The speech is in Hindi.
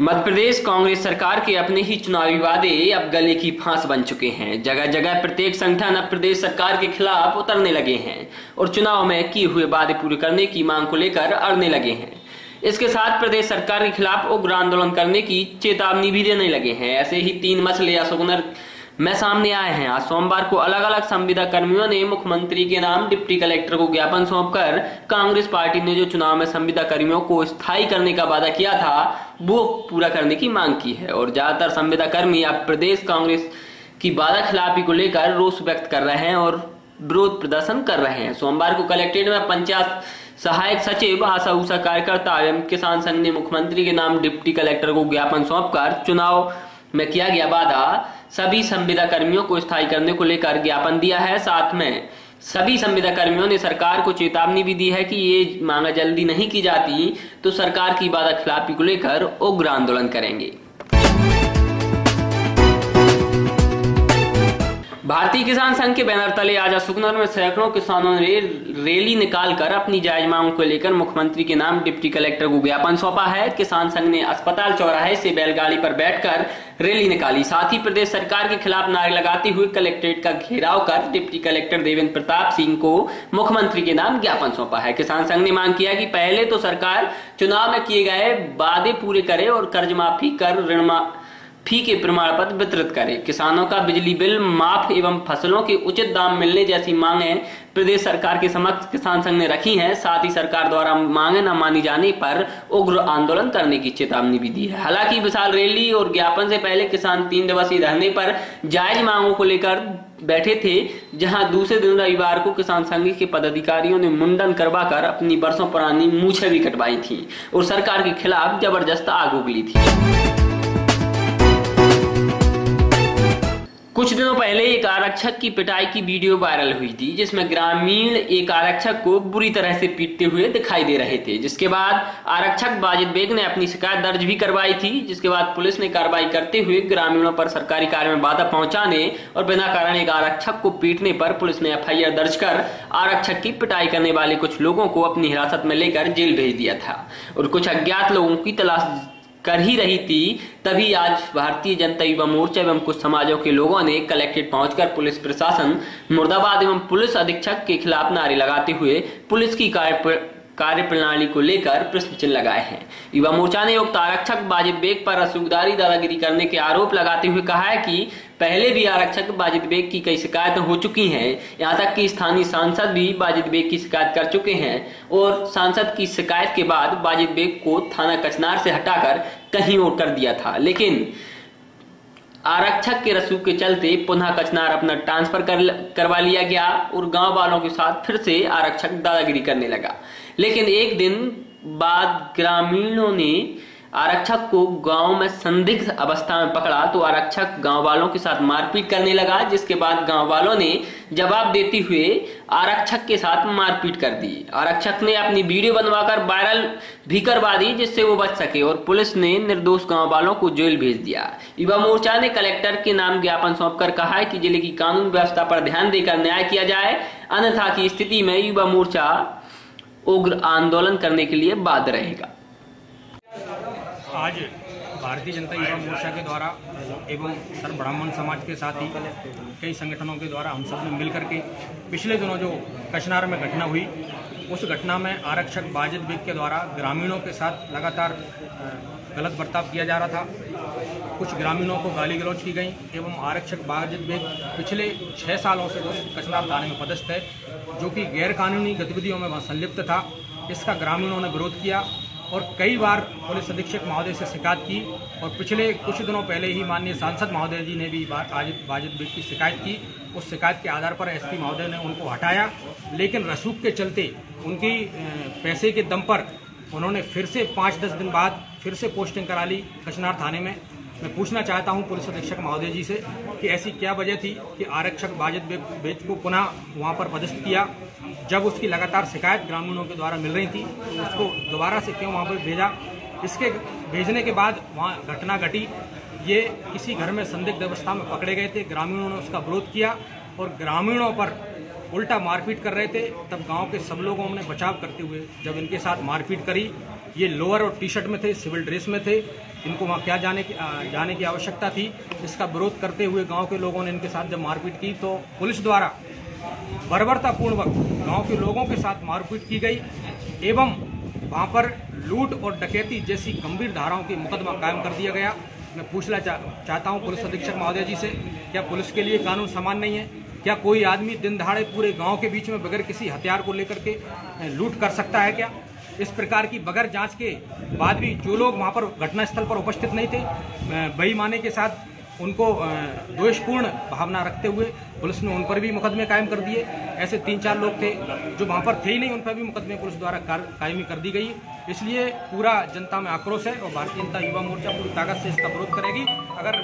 मध्य प्रदेश कांग्रेस सरकार के अपने ही चुनावी वादे अब गले की फांस बन चुके हैं। जगह जगह प्रत्येक संगठन अब प्रदेश सरकार के खिलाफ उतरने लगे हैं और चुनाव में किए हुए वादे पूरे करने की मांग को लेकर अड़ने लगे हैं। इसके साथ प्रदेश सरकार के खिलाफ उग्र आंदोलन करने की चेतावनी भी देने लगे हैं। ऐसे ही तीन मसले सुगनर में सामने आए हैं। आज सोमवार को अलग अलग संविदा कर्मियों ने मुख्यमंत्री के नाम डिप्टी कलेक्टर को ज्ञापन सौंपकर कांग्रेस पार्टी ने जो चुनाव में संविदा कर्मियों को स्थायी करने का वादा किया था वो पूरा करने की मांग की है। और ज़्यादातर संविदा कर्मी अब प्रदेश कांग्रेस की वादा खिलाफी को लेकर रोष व्यक्त कर रहे हैं और विरोध प्रदर्शन कर रहे हैं। सोमवार को कलेक्ट्रेट में पंचायत सहायक सचिव, आशा उषा कार्यकर्ता एवं किसान संघ ने मुख्यमंत्री के नाम डिप्टी कलेक्टर को ज्ञापन सौंपकर चुनाव में किया गया वादा सभी संविदा कर्मियों को स्थायी करने को लेकर ज्ञापन दिया है। साथ में सभी संविदा कर्मियों ने सरकार को चेतावनी भी दी है कि ये मांगा जल्दी नहीं की जाती तो सरकार की वादा खिलाफी को लेकर उग्र आंदोलन करेंगे। भारतीय किसान संघ के बैनर तले आज अशोकनगर में सैकड़ों किसानों ने रैली निकालकर अपनी जायज़ मांगों को लेकर मुख्यमंत्री के नाम डिप्टी कलेक्टर को ज्ञापन सौंपा है। किसान संघ ने अस्पताल चौराहे से बैलगाड़ी पर बैठकर रैली निकाली। साथ ही प्रदेश सरकार के खिलाफ नारे लगाते हुए कलेक्ट्रेट का घेराव कर डिप्टी कलेक्टर देवेंद्र प्रताप सिंह को मुख्यमंत्री के नाम ज्ञापन सौंपा है। किसान संघ ने मांग किया कि पहले तो सरकार चुनाव में किए गए वादे पूरे करे और कर्ज माफ़ी कर ऋण फ़ी के प्रमाण पत्र वितरित करे। किसानों का बिजली बिल, माफ़ एवं फ़सलों के उचित दाम मिलने जैसी मांगे प्रदेश सरकार के समक्ष किसान संघ ने रखी हैं। साथ ही सरकार द्वारा मांगे न मानी जाने पर उग्र आंदोलन करने की चेतावनी भी दी है। हालाँकि विशाल रैली और ज्ञापन से पहले किसान तीन दिवसीय धरने पर जायज़ मांगों को लेकर बैठे थे, जहाँ दूसरे दिन रविवार को किसान संघ के पदाधिकारियों ने मुंडन करवाकर अपनी बरसों पुरानी मूछे भी कटवाई थी और सरकार के खिलाफ ज़बरदस्त आग उगली थी। कुछ दिनों पहले एक आरक्षक की पिटाई की वीडियो वायरल हुई थी, जिसमें ग्रामीण एक आरक्षक को बुरी तरह से पीटते हुए दिखाई दे रहे थे। जिसके बाद आरक्षक बाजिद बेग ने अपनी शिकायत दर्ज भी करवाई थी, जिसके बाद पुलिस ने कार्रवाई करते हुए ग्रामीणों पर सरकारी कार्य में बाधा पहुँचाने और बिना कारण एक आरक्षक को पीटने पर पुलिस ने एफआईआर दर्ज कर आरक्षक की पिटाई करने वाले कुछ लोगों को अपनी हिरासत में लेकर जेल भेज दिया था। और कुछ अज्ञात लोगों की तलाश कर ही रही थी, तभी आज भारतीय जनता युवा मोर्चा एवं कुछ समाजों के लोगों ने कलेक्ट्रेट पहुंचकर पुलिस प्रशासन, मुर्दाबाद एवं पुलिस अधीक्षक के खिलाफ नारे लगाते हुए पुलिस की कार्य कार्य प्रणाली को लेकर प्रश्न चिन्ह लगाए हैं। युवा मोर्चा ने उक्त आरक्षक बाजिद बेग पर रसूखदारी दादागिरी करने के आरोप लगाते हुए कहा है कि पहले भी आरक्षक बाजिद बेग की कई शिकायतें हो चुकी हैं। यहाँ तक कि स्थानीय सांसद भी बाजिद बेग की शिकायत कर चुके हैं और सांसद की शिकायत के बाद बाजिद बेग को थाना कचनार से हटाकर कहीं और कर दिया था। लेकिन आरक्षक के रसूख के चलते पुनः कचनार अपना ट्रांसफ़र कर करवा लिया गया और गाँव वालों के साथ फिर से आरक्षक दादागिरी करने लगा। लेकिन एक दिन बाद ग्रामीणों ने आरक्षक को गाँव में संदिग्ध अवस्था में पकड़ा तो आरक्षक गाँव वालों के साथ मारपीट करने लगा, जिसके बाद गाँव वालों ने जवाब देते हुए आरक्षक के साथ मारपीट कर दी। आरक्षक ने अपनी वीडियो बनवाकर वायरल भी करवा दी, जिससे वो बच सके और पुलिस ने निर्दोष गाँव वालों को जेल भेज दिया। युवा मोर्चा ने कलेक्टर के नाम ज्ञापन सौंपकर कहा है कि ज़िले की कानून व्यवस्था पर ध्यान देकर न्याय किया जाए, अन्यथा की स्थिति में युवा मोर्चा उग्र आंदोलन करने के लिए बाध्य रहेगा। आज भारतीय जनता युवा मोर्चा के द्वारा एवं सर्व ब्राह्मण समाज के साथ ही कई संगठनों के द्वारा हम सबने मिलकर के पिछले दिनों जो कचनार में घटना हुई, उस घटना में आरक्षक बाजिद बेग के द्वारा ग्रामीणों के साथ लगातार गलत बर्ताव किया जा रहा था। कुछ ग्रामीणों को गाली गलौज की गई एवं आरक्षक बाजिद बेग पिछले छः सालों से कचनार थाने में पदस्थ है, जो कि गैरकानूनी गतिविधियों में वहाँ संलिप्त था। इसका ग्रामीणों ने विरोध किया। और कई बार पुलिस अधीक्षक महोदय से शिकायत की और पिछले कुछ दिनों पहले ही माननीय सांसद महोदय जी ने भी आजिद वाजिद बेग की शिकायत की। उस शिकायत के आधार पर एसपी महोदय ने उनको हटाया। लेकिन रसूख के चलते उनकी पैसे के दम पर उन्होंने फिर से पाँच दस दिन बाद फिर से पोस्टिंग करा ली कचनार थाने में। मैं पूछना चाहता हूँ पुलिस अधीक्षक महोदय जी से कि ऐसी क्या वजह थी कि आरक्षक बाजिद बेच को पुनः वहाँ पर पदस्थ किया? जब उसकी लगातार शिकायत ग्रामीणों के द्वारा मिल रही थी तो उसको दोबारा से क्यों वहाँ पर भेजा? इसके भेजने के बाद वहाँ घटना घटी। ये किसी घर में संदिग्ध अवस्था में पकड़े गए थे। ग्रामीणों ने उसका विरोध किया और ग्रामीणों पर उल्टा मारपीट कर रहे थे। तब गाँव के सब लोगों ने बचाव करते हुए जब इनके साथ मारपीट करी ये लोअर और टी शर्ट में थे सिविल ड्रेस में थे। इनको वहाँ क्या जाने की जाने की आवश्यकता थी? इसका विरोध करते हुए गाँव के लोगों ने इनके साथ जब मारपीट की तो पुलिस द्वारा बर्बरतापूर्वक गाँव के लोगों के साथ मारपीट की गई एवं वहाँ पर लूट और डकैती जैसी गंभीर धाराओं की मुकदमा कायम कर दिया गया। मैं पूछना चा, चाहता हूँ पुलिस अधीक्षक महोदय जी से क्या पुलिस के लिए कानून समान नहीं है? क्या कोई आदमी दिन दहाड़े पूरे गाँव के बीच में बगैर किसी हथियार को लेकर के लूट कर सकता है क्या? इस प्रकार की बगैर जाँच के बाद भी जो लोग वहाँ पर घटनास्थल पर उपस्थित नहीं थे बेईमाने के साथ उनको द्वेषपूर्ण भावना रखते हुए पुलिस ने उन पर भी मुकदमे कायम कर दिए। ऐसे तीन चार लोग थे जो वहाँ पर थे ही नहीं, उन पर भी मुकदमे पुलिस द्वारा कायमी कर दी गई। इसलिए पूरा जनता में आक्रोश है और भारतीय जनता युवा मोर्चा पूरी ताकत से इसका विरोध करेगी। अगर